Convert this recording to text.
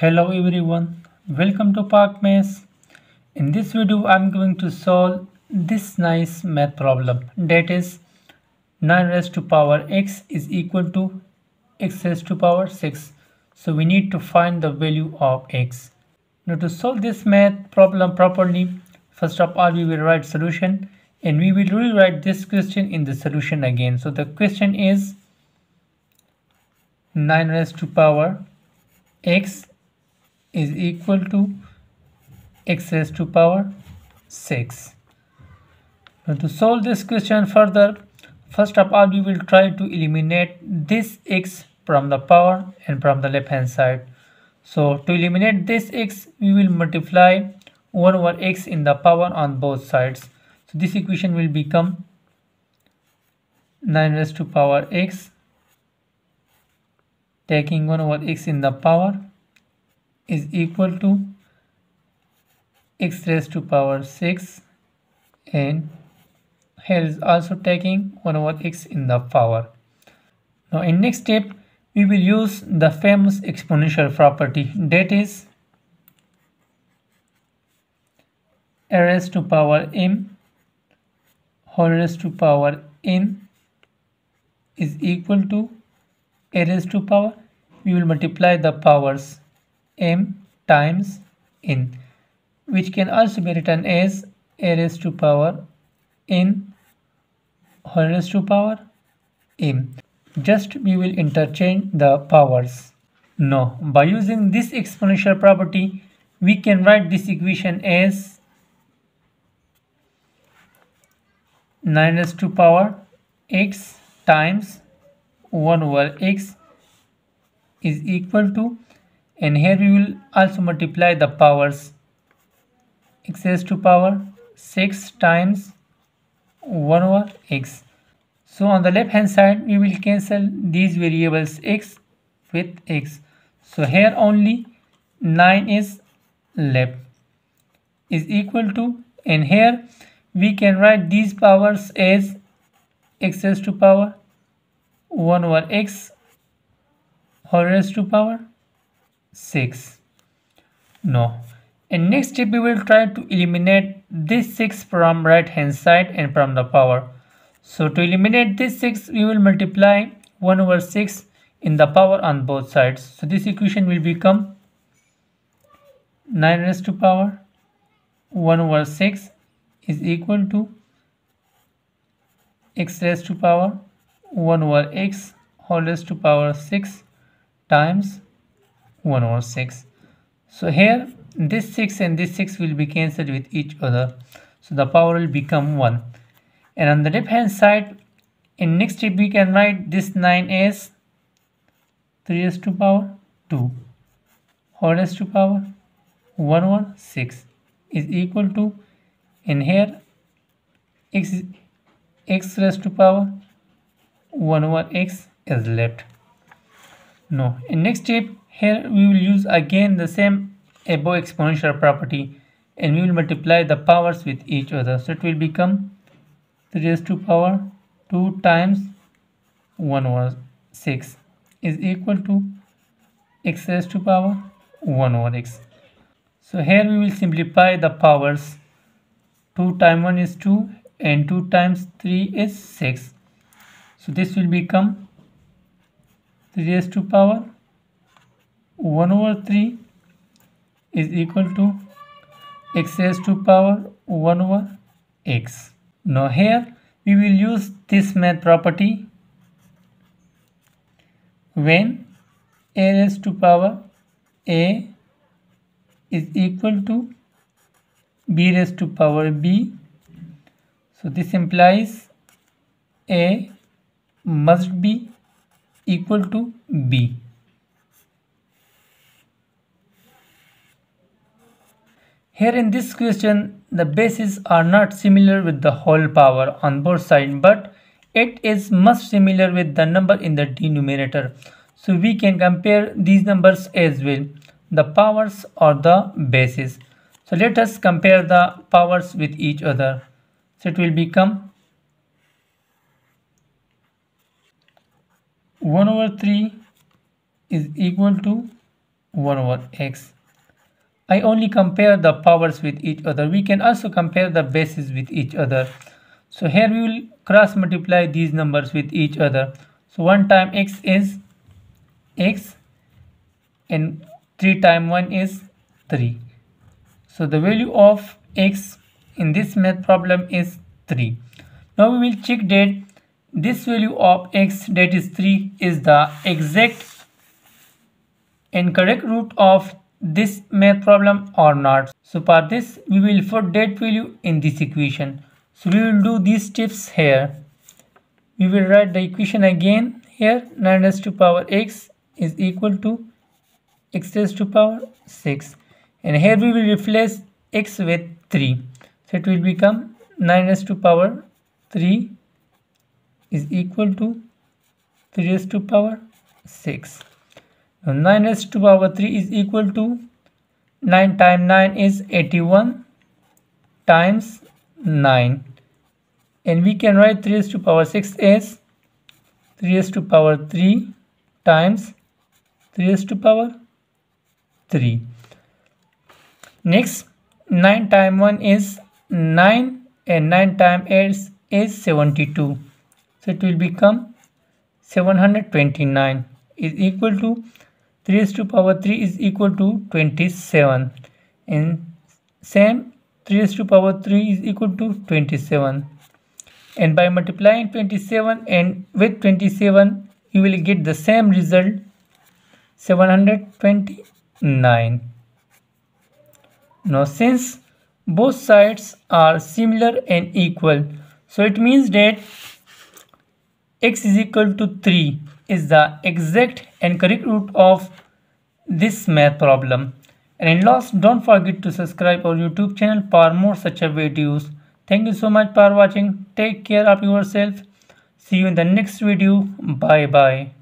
Hello everyone, welcome to Park ParkMath. In this video I'm going to solve this nice math problem that is 9 raised to power x is equal to x raised to power 6. So we need to find the value of x. Now to solve this math problem properly, first of all we will write solution and we will rewrite this question in the solution again. So the question is 9 raised to power x is equal to x raised to power 6. Now to solve this question further, first of all we will try to eliminate this x from the power and from the left hand side. So to eliminate this x, we will multiply 1 over x in the power on both sides. So this equation will become 9 raised to power x taking 1 over x in the power is equal to x raised to power 6 and here is also taking 1 over x in the power. Now in next step we will use the famous exponential property that is a raised to power m whole raised to power n is equal to a raised to power we will multiply the powers m times n which can also be written as a raised to power n whole raised to power m. Just we will interchange the powers. Now by using this exponential property we can write this equation as 9 raised to power x times 1 over x is equal to and here we will also multiply the powers. X raised to power 6 times 1 over x. So on the left hand side we will cancel these variables x with x. So here only 9 is left is equal to and here we can write these powers as x raised to power 1 over x whole raised to power 6 no. And next step we will try to eliminate this 6 from right hand side and from the power. So to eliminate this 6 we will multiply 1 over 6 in the power on both sides. So this equation will become 9 raised to power 1 over 6 is equal to x raised to power 1 over x whole raised to power 6 times 1 over 6 so here this 6 and this 6 will be cancelled with each other. So the power will become 1 and on the left hand side in next step we can write this 9 as 3 raised to power 2 whole raised to power 1 over 6 is equal to and here x x raised to power 1 over x is left. No in next step here we will use again the same above exponential property and we will multiply the powers with each other. So it will become 3 raised to power 2 times 1 over 6 is equal to x raised to power 1 over x. So here we will simplify the powers 2 times 1 is 2 and 2 times 3 is 6. So this will become 3 raised to power 1 over 3 is equal to x raised to power 1 over x. Now here we will use this math property when a raised to power a is equal to b raised to power b. So this implies a must be equal to b. Here in this question, the bases are not similar with the whole power on both sides, but it is much similar with the number in the denominator. So we can compare these numbers as well, the powers or the bases. So let us compare the powers with each other. So it will become 1 over 3 is equal to 1 over x. I only compare the powers with each other. We can also compare the bases with each other. So here we will cross multiply these numbers with each other. So 1 time x is x and 3 times 1 is 3. So the value of x in this math problem is 3. Now we will check that this value of x that is 3 is the exact and correct root of this math problem or not. So for this we will put that value in this equation. So we will do these steps here. We will write the equation again here 9 raised to power x is equal to x raised to power 6 and here we will replace x with 3 so it will become 9 raised to power 3 is equal to 3 raised to power 6 now 9 raised to power 3 is equal to 9 times 9 is 81 times 9 and we can write 3 raised to power 6 as 3 raised to power 3 times 3 raised to power 3 next 9 times 1 is 9 and 9 times 8 is 72 so it will become 729 is equal to 3 raised to power 3 is equal to 27 and same 3 raised to power 3 is equal to 27 and by multiplying 27 and with 27 you will get the same result 729 now since both sides are similar and equal so it means that x is equal to 3 is the exact and correct root of this math problem. And in last don't forget to subscribe our youtube channel for more such videos. Thank you so much for watching. Take care of yourself. See you in the next video. Bye bye